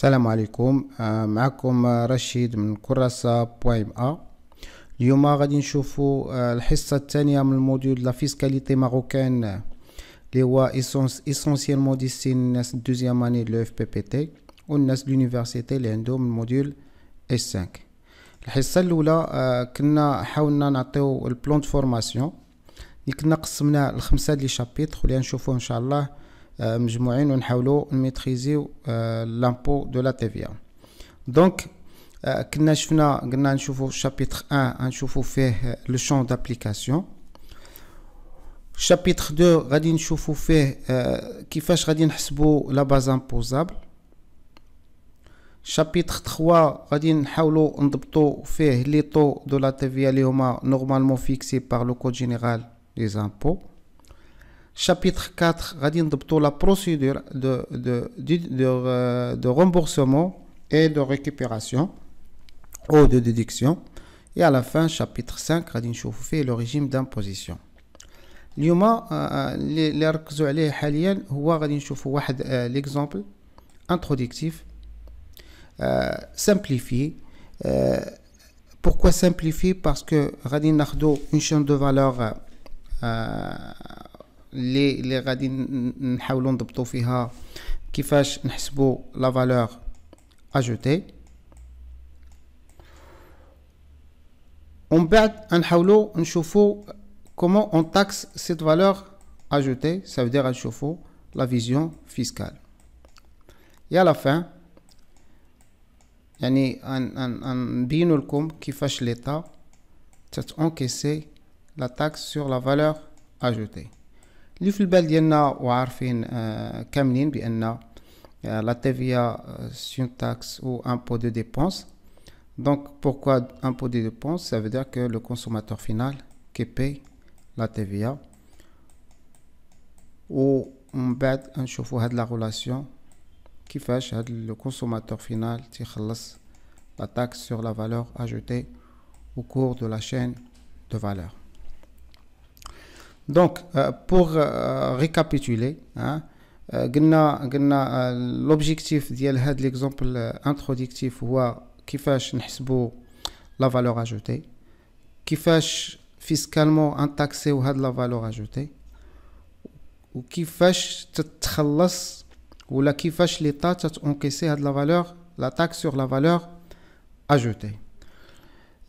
السلام عليكم. آه، معكم رشيد من كراسة بويم أ. اليوم غادي نشوفوا آه، الحصة الثانية من الموديول لا فيسكاليتي ماروكان اللي هو اسونسيالمون ديستين الناس دوزيام اني لو اف بي بي تي والناس لونيفرسيتي اللي عندهم الموديول اس 5 الحصة الأولى آه، كنا حاولنا نعطيو البلون دو فورماسيون اللي كنا قسمناه لخمسة لي شابيتر واللي نشوفوه إن شاء الله. مجموعين ونحاولوا نميتريزيو لامبو دو لا تي في دونك كنا شفنا قلنا نشوفوا شابيتر 1 نشوفوا فيه لو شون دابليكاسيون شابيتر 2 غادي نشوفوا فيه آه، كيفاش غادي نحسبوا لا باز امبوزابل شابيتر 3 غادي نحاولوا نضبطوا فيه لي طو دو لا تي في اللي هما نورمالمون فيكسي بار لو كود جينيرال دي زامبو chapitre 4 غادي نضبطوا la procédure de de de de, euh, de remboursement et de récupération ou de déduction et à la fin chapitre 5 غادي نشوفوا فيه le régime d'imposition اليوم اللي اللي ركزوا عليه حاليا هو غادي نشوفوا واحد ليكزامبل انتروديكتيف simplifié pourquoi simplifier parce que غادي ناخذوا une chaîne de valeur اللي اللي غادي نحاولوا نضبطوا فيها كيفاش نحسبوا لا فالور اجوتي. ومن بعد نحاولوا نشوفوا كومون اون تاكس سيت فالور اجوتي سا دير نشوفوا لا فيزيون فيسكال. يا لا فين يعني نبينوا لكم كيفاش ليطا تتانكيسي لا تاكس سور لا فالور اجوتي. اللي في البال ديالنا وعارفين آه كاملين بان لا تيفيا سي اون تاكس او امبو دو ديبونس دونك بوركوا امبو دو ديبونس ça veut dire que le consommateur final qui paye la TVA ومن بعد نشوفوا هاد لا ريلاسيون كيفاش هاد لو كونسوماتور فينال تيخلص لا تاكس سور لا فالور اجوتي au cours de la chaîne de valeur Donc, euh, pour euh, récapituler, hein, قلنا قلنا l'objectif ديال هاد l'exemple introductif هو كيفاش نحسبوا لا فالور اجوتي كيفاش فيسكالمون انتاكسيو هاد لا فالور اجوتي وكيفاش تتخلص ولا كيفاش ليطا تتونكيسي هاد لا فالور لا تاكس سور لا فالور اجوتي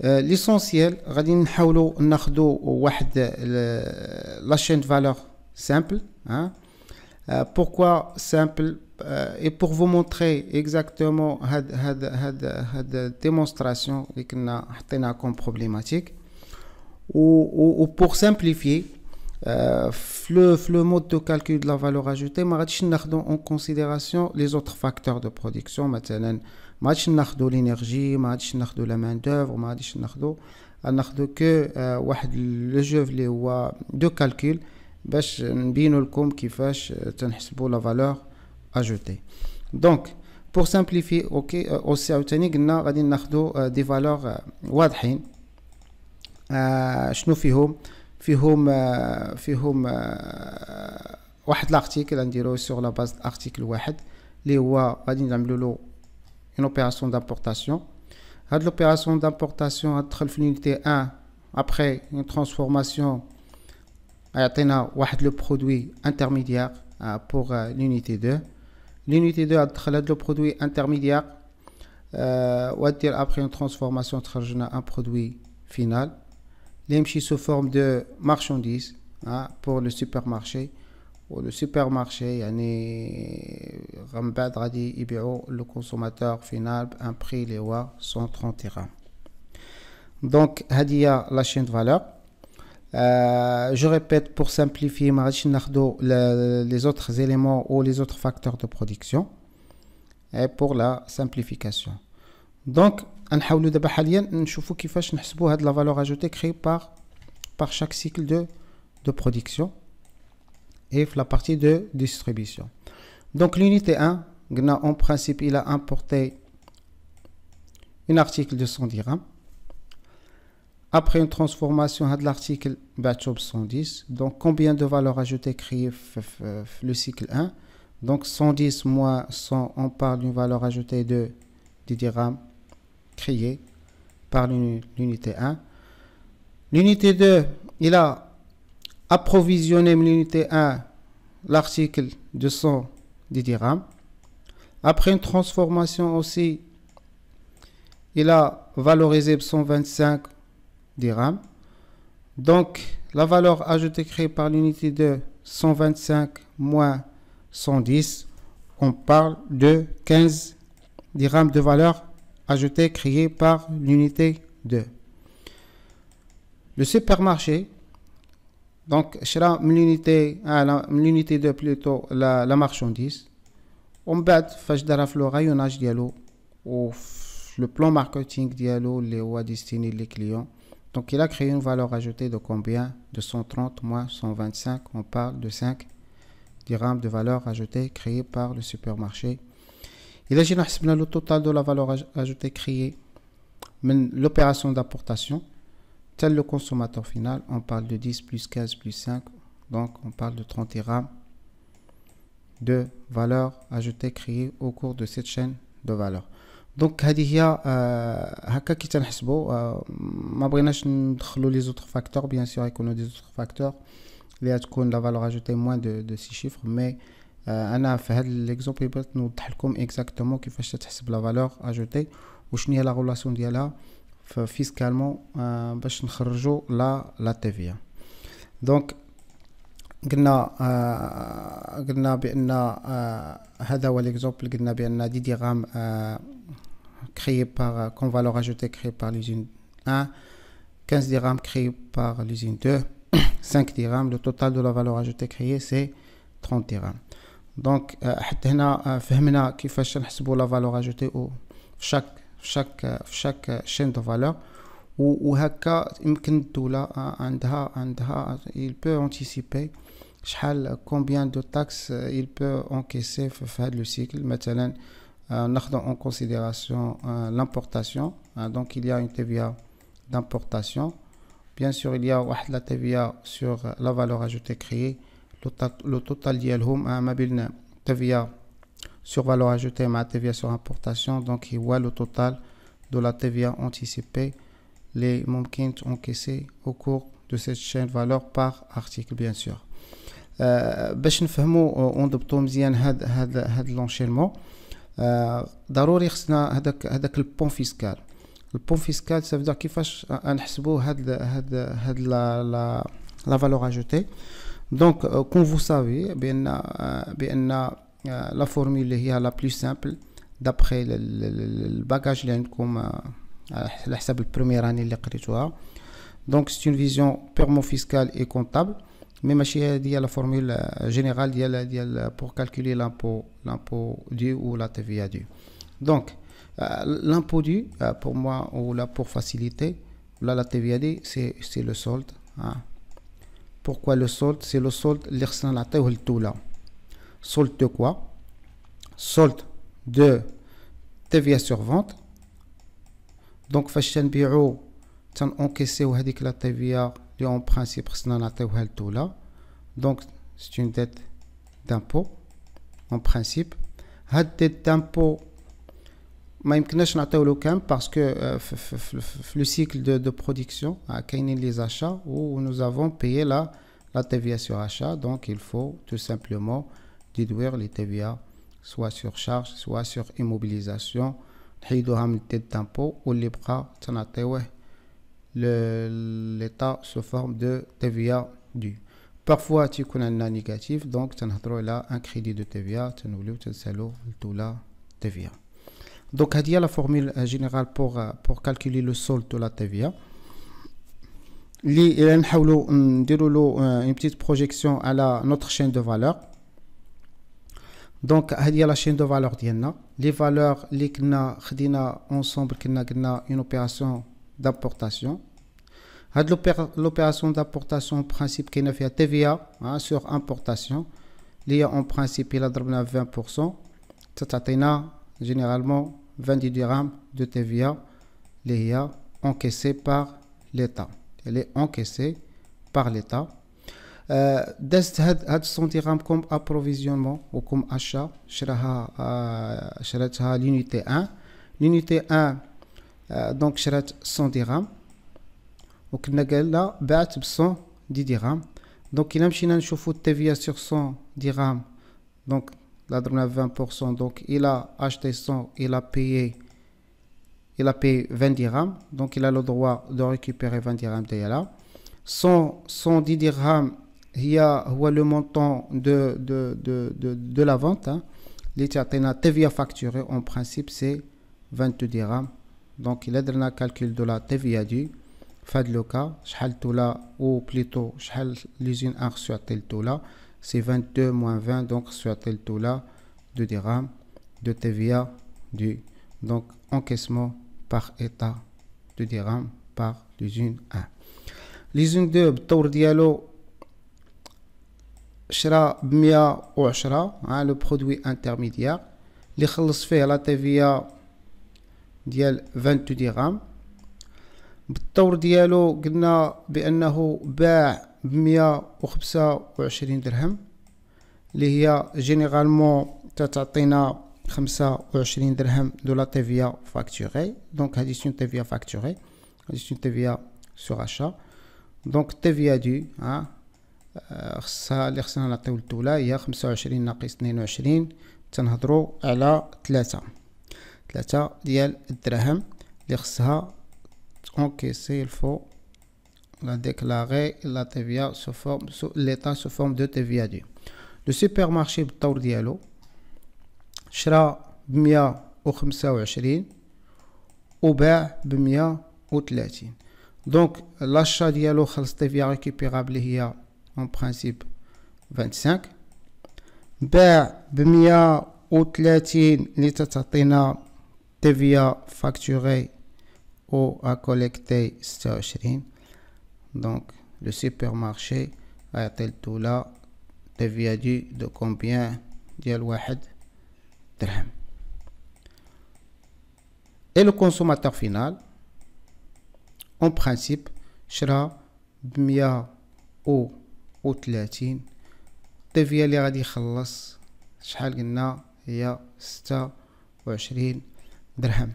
ليسونسيال غادي نحاولوا ناخذوا واحد لا شين فالور سامبل hein pourquoi simple et pour vous montrer exactement هاد هاد هاد هاد démonstration اللي كنا حطيناها comme problématique ou, ou pour simplifier في le, le mode de calcul de la valeur ajoutée ما غاديش ناخذوا en considération les autres facteurs de production مثلا ما غاديش ناخذوا لينيرجي ما غاديش ناخذوا لا مان دوفر ما غاديش ناخذوا ناخذوا كو واحد لو جوف اللي هو دو كالكول باش نبينوا لكم كيفاش تنحسبوا لا فالور اجوتي. دونك بور سامبليفي أوكي اوسي عاوتاني قلنا غادي ناخذوا دي فالور واضحين. شنو فيهم؟ فيهم فيهم واحد لارتيكل نديروه سور لا باز ارتيكل واحد اللي هو غادي نعملوا له une opération d'importation. L'opération d'importation entre l'unité 1 après une transformation le produit intermédiaire pour l'unité 2. L'unité 2 a le produit intermédiaire après une transformation un produit final. L'EMCHI sous forme de marchandises pour le supermarché. le supermarché يعني من بعد غادي يبيعوا لو كونسوماتور فينال بان بري اللي هو 130 درهم دونك هذه هي لا شين فالور جو ريبيت بور سامبليفي ما غاديش ناخذوا لي زوتر éléments ou les autres facteurs de production et pour la simplification دونك نحاولوا دابا حاليا نشوفوا كيفاش نحسبوا هاد لا فالور اجوتي كري بار par chaque cycle de de production la partie de distribution. Donc l'unité 1, en principe, il a importé un article de 100 dirhams. Après une transformation de l'article batch 110, donc combien de valeurs ajoutées créées le cycle 1 Donc 110 moins 100, on parle d'une valeur ajoutée de 10 dirhams créée par l'unité 1. L'unité 2, il a approvisionné l'unité 1 l'article de 110 dirhams. Après une transformation aussi, il a valorisé 125 dirhams. Donc, la valeur ajoutée créée par l'unité de 125 moins 110, on parle de 15 dirhams de valeur ajoutée créée par l'unité 2. Le supermarché, donc, l'unité ah, l'unité 2 plutôt la, marchandise, on bat le rayonnage dialogue ou le plan marketing dialogue les destiné les clients donc, il a créé une valeur ajoutée de combien? De 130 moins 125. On parle de 5 dirhams de valeur ajoutée créée par le supermarché. Il a le total de la valeur ajoutée créée l'opération d'importation Tel le consommateur final, on parle de 10 plus 15 plus 5. Donc, on parle de 30 dirhams de valeur ajoutée créée au cours de cette chaîne de valeur. دونك هذه هي هكا كي تنحسبوا ما بغيناش ندخلوا لي زوتر فاكتور بيان سور يكونوا دي زوتر فاكتور اللي تكون لا فالور اجوتي موان دو دو سي شيفر مي انا في هذا ليكزومبل بغيت نوضح لكم اكزاكتومون كيفاش تحسب لا فالور اجوتي وشنو هي لا غولاسيون ديالها فيسكالمون باش نخرجوا لا لا تي في دونك قلنا قلنا بان هذا هو ليكزومبل قلنا بان دي ديغام créé par, comme valeur ajoutée créée par l'usine 1, 15 dirhams créés par l'usine 2, 5 dirhams, le total de la valeur ajoutée créée c'est 30 dirhams. Donc, حتى هنا فهمنا كيفاش نحسبوا la valeur ajoutée في chaque chaque chaque chaîne de valeur وهكا يمكن الدولة عندها عندها il peut anticiper شحال combien de taxes il peut encaisser في هذا le cycle مثلا euh, en considération euh, l'importation. Hein, donc, il y a une TVA d'importation. Bien sûr, il y a la TVA sur la valeur ajoutée créée. Le total ديالهم ما بين TVA sur valeur ajoutée et TVA sur importation. Donc, il voit le total de la TVA anticipée les ممكن encaissés au cours de cette chaîne de valeur par article bien sûr. باش نفهموا ونضبطوا مزيان هذا هذا هذا l'enchaînement ضروري خصنا هذاك هذاك البون فيسكال البون فيسكال سافدير كيفاش نحسبوا هاد هاد هاد لا لا لا فالور اجوتي دونك كون فو سافي بان بان لا فورمول اللي هي لا بلو سامبل دابخي الباكاج اللي عندكم على حساب البروميير اني اللي قريتوها دونك سي اون فيزيون بيرمون فيسكال اي كونطابل mais ماشي هذه هي لا فورمول جينيرال ديال ديال بور كالكولي لامبو l'impôt dû ou la TVA due. Donc, l'impôt dû, pour moi, ou là pour faciliter, là la TVA due, c'est le solde. Hein. Pourquoi le solde C'est le solde, tout là. Solde de quoi Solde de TVA sur vente. Donc, فاش تنبيعو تنونكيسيو هذيك لا TVA اللي اون برانسيب خصنا نعطيوها للدولة donc c'est une dette d'impôt en principe هاد dette d'impôt ما يمكنناش نعطيو له كام باسكو في لو سيكل دو دو برودكسيون كاينين لي زاشا و nous avons payé la la TVA sur achat donc il faut tout simplement déduire les TVA soit sur charge soit sur immobilisation نحيدوها من الديت دامبو واللي بقى تنعطيوه l'état sous forme de TVA due. Parfois, tu connais un négatif, donc tu as là un crédit de TVA, tu as tout la TVA. Donc, il y a la formule générale pour, pour calculer le solde de la TVA. Il une petite projection à la, notre Donc, il y a la chaîne de valeur Les valeurs, les ensemble, une opération d'importation. L'opération d'importation, principe, qui a fait TVA hein, sur importation, il y a en principe, il a 20%. Ça généralement 20 dirhams de TVA, les encaissé par l'État. Elle est encaissée par l'État. دازت هاد هاد 100 درهم كوم ابروفيزيونمون وكم اشا شراها شراتها لونيتي 1 لونيتي 1 دونك شرات 100 درهم وكنا قال لا بعت ب 100 درهم دونك الا مشينا نشوفو التيفيا سور 100 درهم دونك لا درنا 20% دونك الى اشتي 100 الى بيي il a payé 20 dirhams, donc il a le droit de récupérer 20 dirhams de là. 100, 110 dirhams, il y a le montant de, de, de, de, de la vente. Hein. TVA facturé, en principe, c'est 22 dirhams. Donc, il a donné un calcul de la TVA due. Fait le cas, ou plutôt, l'usine a reçu là, c'est 22 moins 20, donc sur tel tout là, 2 dirhams de TVA due. Donc, encaissement par état de dirham par l'usine 1. L'usine 2 بالطور ديالو شرا ب 110 ها لو برودوي انترميديير اللي خلص فيه لا تي فيا ديال 22 درهم بالطور ديالو قلنا بأنه باع ب 125 درهم اللي هي جينيرالمون تتعطينا 25 درهم دو لا تي فيا فاكتوري. دونك هادي سون تيفيا فاكتوري هادي سون تيفيا سور اشا دونك تي فيا دو ها. خصها اللي خصنا نعطيو الدولة هي خمسة وعشرين ناقص اثنين وعشرين. تنهضرو على ثلاثة. ثلاثة ديال الدراهم اللي خصها il faut la déclarer la TVA sous forme sous l'état sous forme de TVA due le supermarché بالطور ديالو شرا بمية وخمسة وعشرين وباع بمية وثلاثين. دونك لاشا ديالو خلص تيفيا ريكيبيرابل هي اون برانسيب 25 باع بمية وثلاثين اللي تتعطينا تيفيا فاكتوري او ا كوليكتي ستة وعشرين دونك لو سوبر مارشي غيعطي الدولة تيفيا دي دو كومبيان ديال واحد Et le consommateur final, en principe, شرا بمية و وثلاثين التفية اللي غادي يخلص شحال قلنا هي ستة وعشرين درهم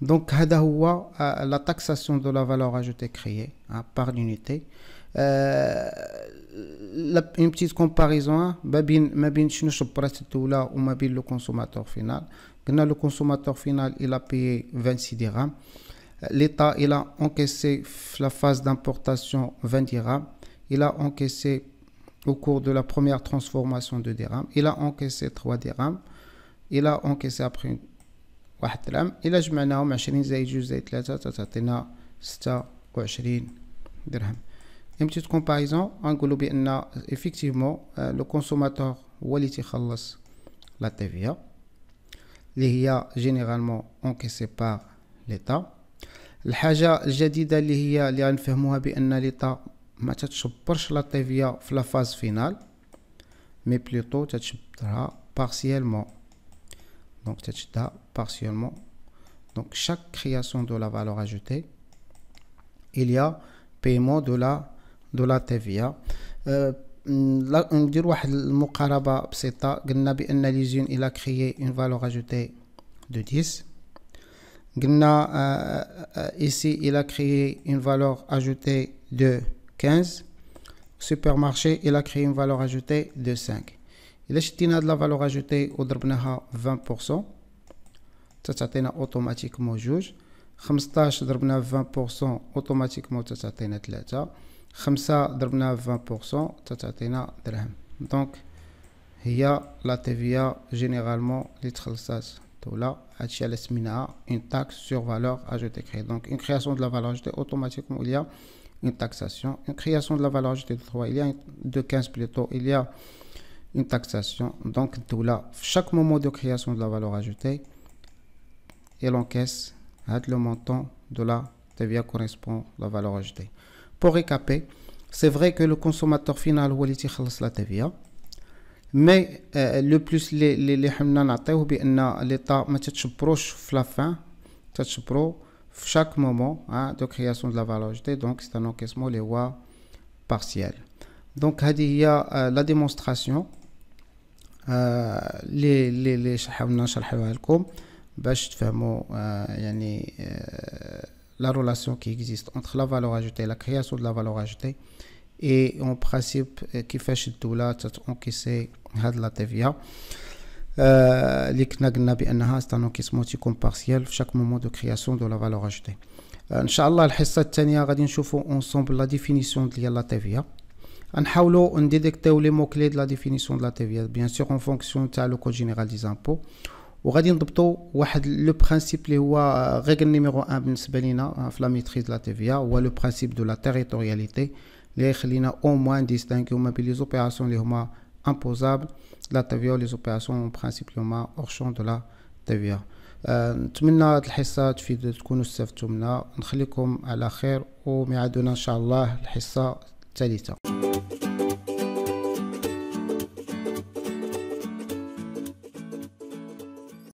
دونك هذا هو لا تاكساسيون دو لا فالور اجوتي كريي بار لونيتي une petite comparaison ما بين ما بين شنو شبرات الدولة وما بين لو كونسوماتور فينال قلنا le consommateur final il a payé 26 dirhams l'État il a encaissé la phase d'importation 20 dirhams il a encaissé au cours de la première transformation de dirhams il a encaissé 3 dirhams il a encaissé après واحد درهم إلا جمعناهم 20 زائد جوج زائد ثلاثة تعطينا 26 درهم une petite comparaison نقولوا بان effectivement le consommateur هو اللي تيخلص la TVA اللي هي جينيرالمون انكيسي بار ليتا الحاجه الجديده اللي هي اللي غنفهموها بان ليتا ما تتشبرش لا تيفيا في لا فاز فينال مي بلوتو تتشبرها بارسيالمون دونك تتشدها بارسيالمون دونك chaque création de la valeur ajoutée il y a paiement de la de la TVA ندير واحد المقاربة بسيطة قلنا بأن ليزون إلا كريي اون فالور اجوتي دو 10 قلنا ici il a créé une valeur ajoutée de 15 supermarché il a créé une valeur ajoutée de 5 إلا شدينا هاد لا فالور اجوتي وضربناها 20% تتعطينا اوتوماتيكمون جوج 15 ضربناها 20% اوتوماتيكمون تتعطينا 3 خمسة ضربناها في 20% تتعطينا درهم دونك هي لا تيفيا جينيرالمون اللي تخلصات الدولة هادشي على سميناها اون تاكس سور فالور اجوتي كري دونك اون كرياسيون دو لا فالور اجوتي اوتوماتيكمون il y a une taxation, une création de la valeur ajoutée de 3, il y a de 15 plutôt, il y a une taxation. Donc, tout là, chaque moment de création de la valeur ajoutée, elle encaisse le montant de la TVA correspond à la valeur ajoutée. Pour récaper, c'est vrai que le consommateur final ou la TVA, mais euh, le plus les les les l'État la fin, في لا فان تتشبرو في شاك مومون دو كرياسيون دو لا فالور اجوتي دونك سي ان انكيسمون اللي هو بارسيال دونك هذه هي لا ديمونستراسيون اللي اللي اللي حاولنا نشرحوها لكم باش تفهموا يعني la relation qui existe entre la valeur ajoutée et la création de la valeur ajoutée et en principe كيفاش الدولة تنكسي هاد لا TVA اللي كنا قلنا بانها ستانوكيسمون تيكون بارسيال في شاك مومون دو كرياسيون دو لا فالور اجوتي ان شاء الله الحصه الثانيه غادي نشوفوا اونسومبل لا ديفينيسيون ديال لا تيفيا غنحاولوا نديتيكتيو لي مو كلي دو لا ديفينيسيون دو لا تيفيا بيان سور اون فونكسيون تاع لو كود جينيرال دي زامبو وغادي نضبطوا واحد لو برانسيب اللي هو غير النيميرو 1 بالنسبه لينا في لا ميتريز لا تيفيا هو لو برانسيب دو لا تيريتورياليتي اللي يخلينا او موان ديستانغيو ما بين لي زوبيراسيون اللي هما امبوزابل لا TVA les opérations principalement hors champ de la TVA نتمنى هاد الحصة تفيد تكونوا استفدتوا منها نخليكم على خير وميعادنا ان شاء الله الحصة الثالثة